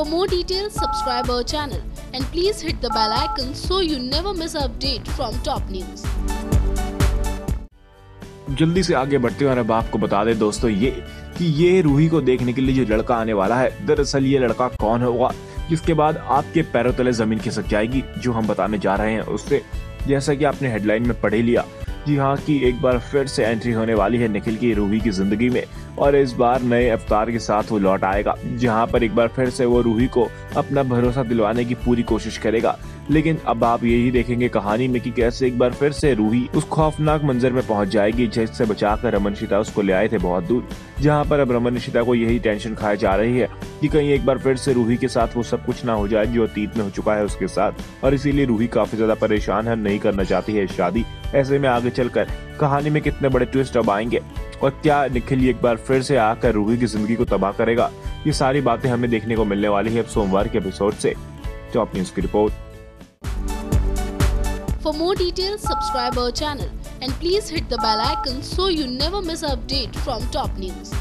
For more details, subscribe our channel and please hit the bell icon so you never miss an update from top news. जल्दी से आगे बढ़ते हुए अब आपको बता दें दोस्तों ये कि ये रूही को देखने के लिए जो लड़का आने वाला है दरअसल ये लड़का कौन होगा जिसके बाद आपके पैरों तले ज़मीन खिसक जाएगी जो हम बताने जा रहे हैं उससे जैसा कि आपने हेडलाइन में पढ़े लिया जी हाँ की एक बार फिर से एंट्री होने वाली है निखिल की, रूही की ज़िंदगी में। और इस बार नए अवतार के साथ वो लौट आएगा। जहाँ पर एक बार फिर से वो रूही को अपना भरोसा दिलवाने की पूरी कोशिश करेगा। लेकिन अब आप यही देखेंगे कहानी में कि कैसे एक बार फिर से रूही उस खौफनाक मंजर में पहुँच जाएगी, जिससे बचाकर रमन शिता उसको ले आए थे बहुत दूर। जहाँ पर अब रमन शिता को यही टेंशन खाई जा रही है कि कहीं एक बार फिर से रूही के साथ वो सब कुछ ना हो जाए जो अतीत में हो चुका है उसके साथ। और इसीलिए रूही काफ़ी ज़्यादा परेशान है, नहीं करना चाहती है शादी। ऐसे में आगे चलकर कहानी में कितने बड़े ट्विस्ट अब आएँगे। और क्या निखिल एक बार फिर से आकर रूही की ज़िंदगी को तबाह करेगा? ये सारी बातें हमें देखने को मिलने वाली है सोमवार के एपिसोड से। टॉप न्यूज़ की report. For more detail subscribe our channel and please hit the bell icon so you never miss update from top news